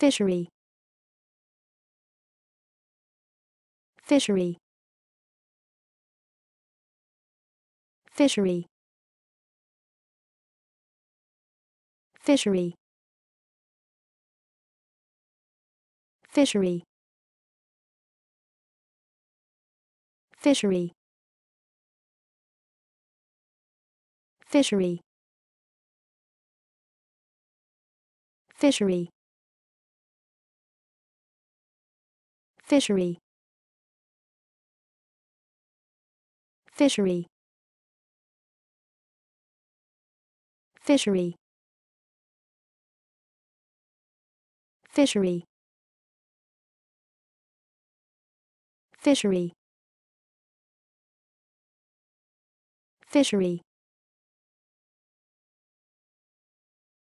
fishery. Fishery. Fishery. Fishery. Fishery. Fishery. Fishery. Fishery fishery. Fishery. Fishery. Fishery. Fishery. Fishery